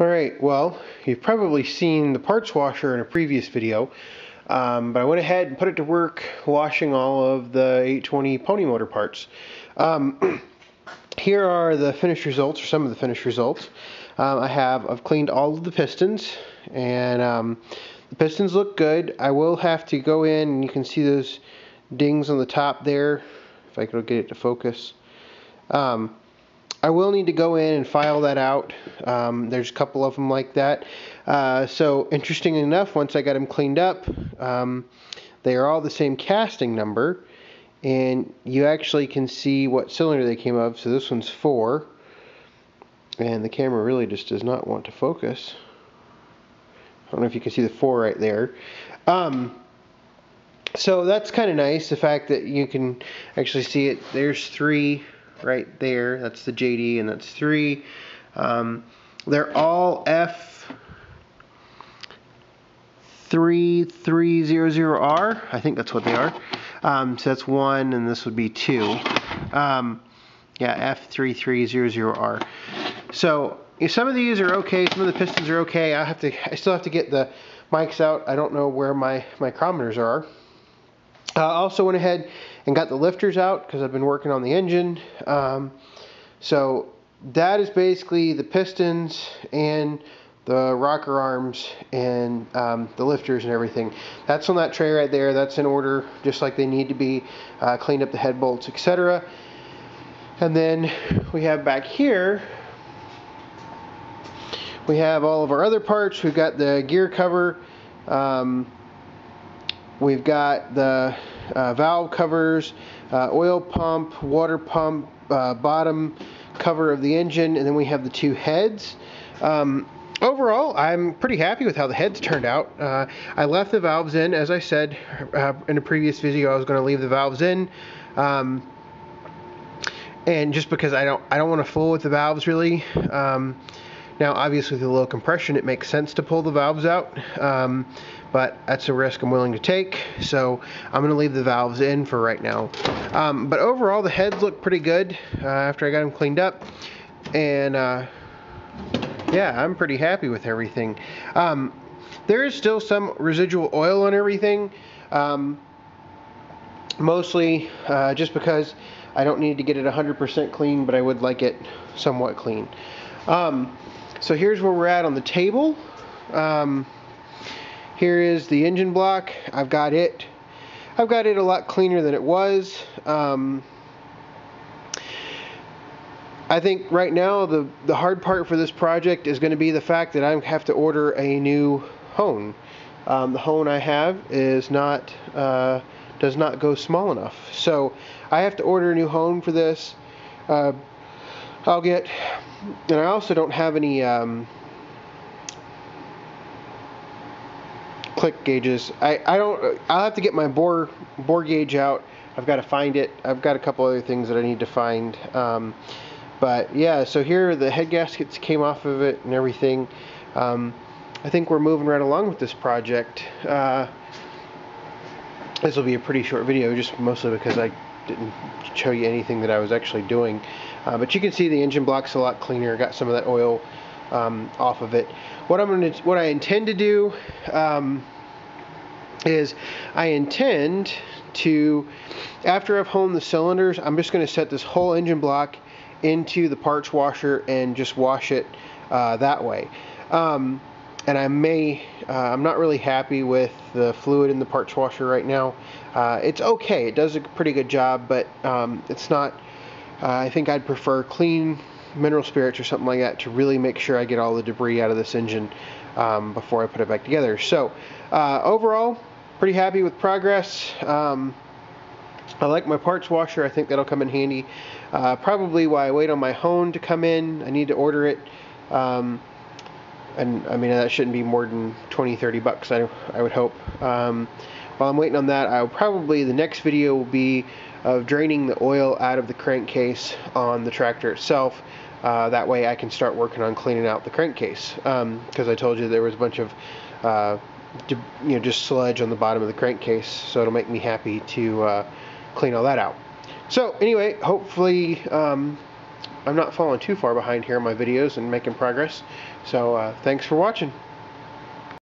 Alright, well, you've probably seen the parts washer in a previous video, um, but I went ahead and put it to work washing all of the 820 pony motor parts. Um, here are the finished results, or some of the finished results. Um, I have, I've cleaned all of the pistons, and um, the pistons look good. I will have to go in, and you can see those dings on the top there, if I could get it to focus. Um, I will need to go in and file that out. Um, there's a couple of them like that. Uh, so interesting enough, once I got them cleaned up, um, they are all the same casting number. And you actually can see what cylinder they came of. So this one's 4. And the camera really just does not want to focus. I don't know if you can see the 4 right there. Um, so that's kind of nice, the fact that you can actually see it. There's 3 right there. That's the JD, and that's three. Um, they're all F. 3300R, I think that's what they are. Um, so that's one, and this would be two. Um, yeah, F3300R. So some of these are okay, some of the pistons are okay. I have to, I still have to get the mics out. I don't know where my micrometers are. I uh, also went ahead and got the lifters out because I've been working on the engine. Um, so that is basically the pistons and the rocker arms and um, the lifters and everything. That's on that tray right there. That's in order just like they need to be. Uh, cleaned up the head bolts, etc. And then we have back here, we have all of our other parts. We've got the gear cover. Um, We've got the uh, valve covers, uh, oil pump, water pump, uh, bottom cover of the engine, and then we have the two heads. Um, overall, I'm pretty happy with how the heads turned out. Uh, I left the valves in, as I said uh, in a previous video, I was going to leave the valves in. Um, and just because I don't, I don't want to fool with the valves really. Um, now, obviously, with the low compression, it makes sense to pull the valves out, um, but that's a risk I'm willing to take, so I'm going to leave the valves in for right now. Um, but overall, the heads look pretty good uh, after I got them cleaned up, and uh, yeah, I'm pretty happy with everything. Um, there is still some residual oil on everything, um, mostly uh, just because I don't need to get it 100% clean, but I would like it somewhat clean. Um, so here's where we're at on the table. Um, here is the engine block. I've got it. I've got it a lot cleaner than it was. Um, I think right now the, the hard part for this project is going to be the fact that I have to order a new hone. Um, the hone I have is not uh, does not go small enough. So I have to order a new hone for this. Uh, I'll get, and I also don't have any um, click gauges. I, I don't, I'll have to get my bore, bore gauge out. I've got to find it. I've got a couple other things that I need to find. Um, but yeah, so here the head gaskets came off of it and everything. Um, I think we're moving right along with this project. Uh, this will be a pretty short video, just mostly because I didn't show you anything that I was actually doing. Uh, but you can see the engine block's a lot cleaner. Got some of that oil um, off of it. What I'm to, what I intend to do um, is I intend to, after I've honed the cylinders, I'm just going to set this whole engine block into the parts washer and just wash it uh, that way. Um, and I may, uh, I'm not really happy with the fluid in the parts washer right now. Uh, it's okay, it does a pretty good job, but um, it's not, uh, I think I'd prefer clean mineral spirits or something like that to really make sure I get all the debris out of this engine um, before I put it back together. So uh, overall, pretty happy with progress. Um, I like my parts washer. I think that'll come in handy. Uh, probably while I wait on my hone to come in, I need to order it. And I mean that shouldn't be more than 20 30 bucks I, I would hope. Um, while I'm waiting on that I'll probably the next video will be of draining the oil out of the crankcase on the tractor itself. Uh, that way I can start working on cleaning out the crankcase. Because um, I told you there was a bunch of uh, you know just sludge on the bottom of the crankcase so it'll make me happy to uh, clean all that out. So anyway hopefully um, I'm not falling too far behind here on my videos and making progress. So uh, thanks for watching.